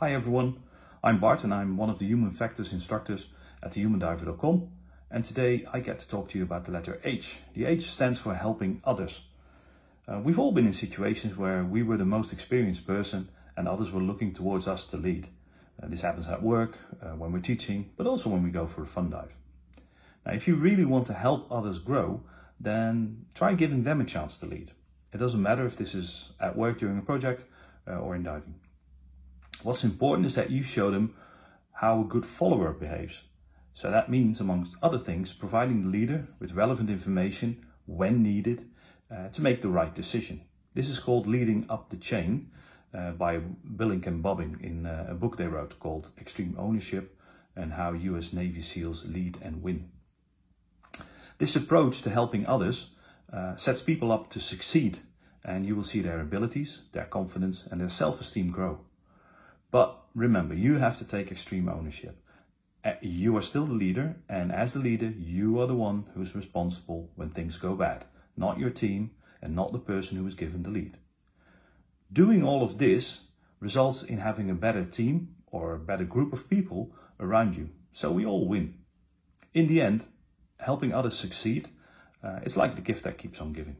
Hi everyone, I'm Bart and I'm one of the Human Factors instructors at thehumandiver.com and today I get to talk to you about the letter H. The H stands for helping others. Uh, we've all been in situations where we were the most experienced person and others were looking towards us to lead. Uh, this happens at work, uh, when we're teaching, but also when we go for a fun dive. Now, if you really want to help others grow, then try giving them a chance to lead. It doesn't matter if this is at work during a project uh, or in diving. What's important is that you show them how a good follower behaves. So that means, amongst other things, providing the leader with relevant information when needed uh, to make the right decision. This is called leading up the chain uh, by Willink and Babin in uh, a book they wrote called Extreme Ownership and How US Navy SEALs Lead and Win. This approach to helping others uh, sets people up to succeed and you will see their abilities, their confidence and their self-esteem grow. But remember, you have to take extreme ownership. Uh, you are still the leader, and as the leader, you are the one who's responsible when things go bad, not your team and not the person who was given the lead. Doing all of this results in having a better team or a better group of people around you, so we all win. In the end, helping others succeed, uh, it's like the gift that keeps on giving.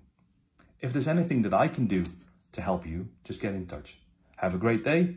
If there's anything that I can do to help you, just get in touch. Have a great day